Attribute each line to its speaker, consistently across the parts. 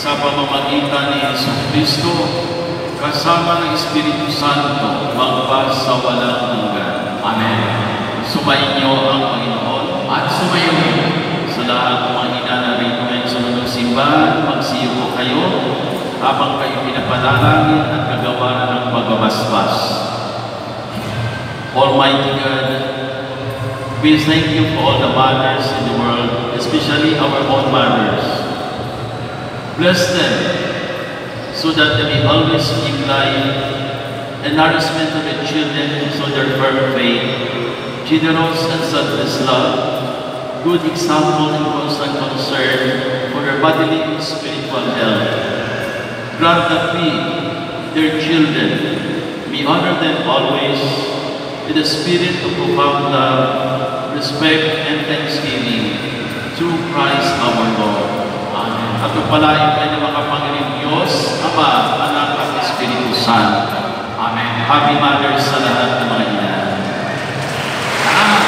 Speaker 1: sa pamamagitan ni Yesu Kristo, kasama ng Espiritu Santo, magpas sa walang hanggan.
Speaker 2: Amen.
Speaker 1: Sumainyo ang Panginoon
Speaker 2: At sumayo
Speaker 1: sa lahat ng mga hinanarito ngayon sa mundo simbahan, magsiyo po kayo habang kayo pinapanalangin at kagawaran ng pagbabasbas. Almighty God, we thank you for all the mothers in the world, especially our own mothers. Bless them so that they may always give life and nourishment to their children so their firm faith, generous and selfless love, good example and constant concern for their bodily and spiritual health. Grant that we, their children, may honor them always with a spirit of profound love, respect, Pagpalain kayo ng mga Panginoon Diyos, Ama, Anak at Espiritu Santo.
Speaker 2: Amen.
Speaker 1: Happy Mothers sa lahat ng mga ina.
Speaker 2: Diyos.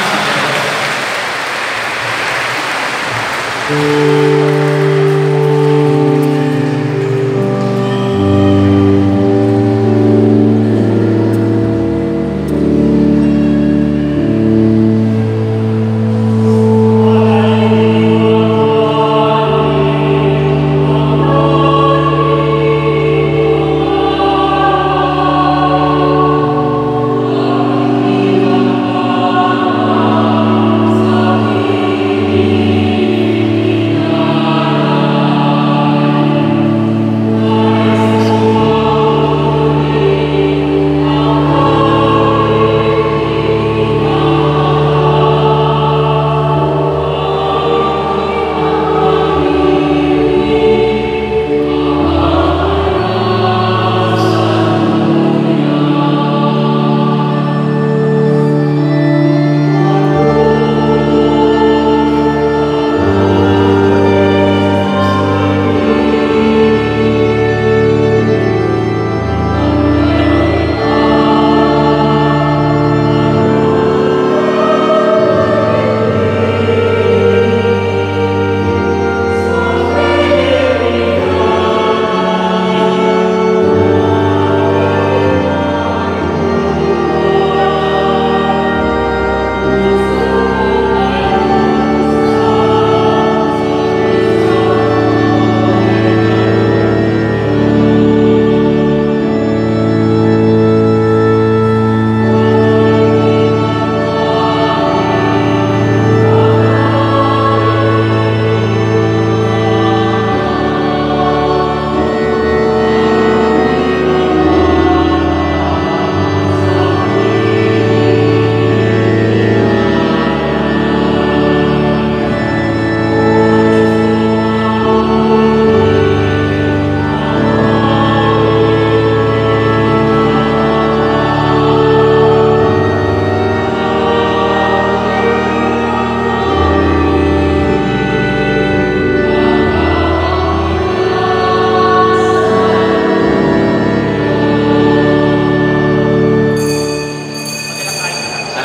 Speaker 1: Amen.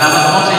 Speaker 1: Ela não.